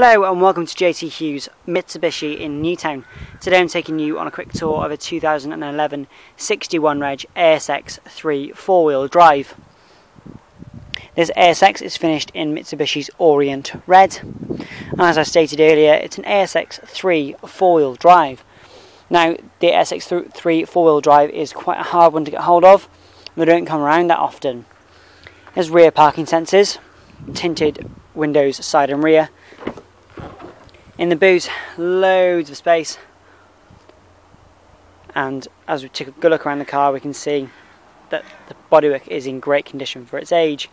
Hello and welcome to JT Hughes Mitsubishi in Newtown. Today I'm taking you on a quick tour of a 2011 61 Reg ASX 3 4-wheel drive. This ASX is finished in Mitsubishi's Orient Red and as I stated earlier it's an ASX 3 4-wheel drive. Now the ASX 3 4-wheel drive is quite a hard one to get hold of, they don't come around that often. There's rear parking sensors, tinted windows side and rear, in the boot, loads of space. And as we take a good look around the car, we can see that the bodywork is in great condition for its age.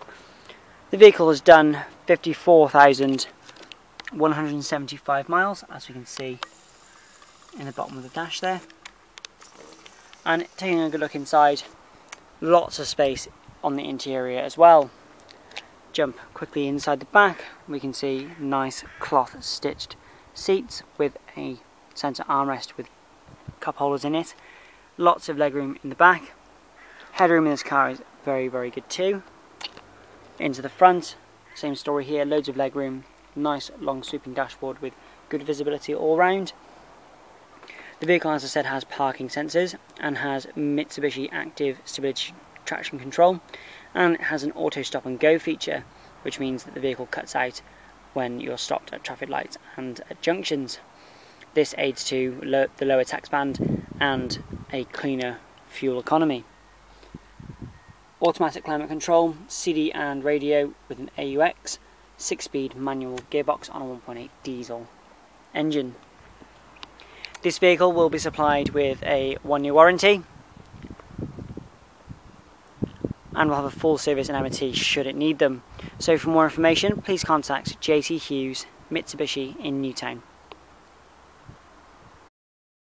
The vehicle has done 54,175 miles, as we can see in the bottom of the dash there. And taking a good look inside, lots of space on the interior as well. Jump quickly inside the back, we can see nice cloth stitched seats with a centre armrest with cup holders in it. Lots of legroom in the back. Headroom in this car is very, very good too. Into the front, same story here, loads of legroom, nice long sweeping dashboard with good visibility all round. The vehicle, as I said, has parking sensors and has Mitsubishi Active Stability Traction Control and it has an auto stop and go feature which means that the vehicle cuts out when you're stopped at traffic lights and at junctions. This aids to lo the lower tax band and a cleaner fuel economy. Automatic climate control, CD and radio with an AUX, 6-speed manual gearbox on a 1.8 diesel engine. This vehicle will be supplied with a one-year warranty and will have a full service and MOT should it need them. So for more information, please contact JT Hughes Mitsubishi in Newtown.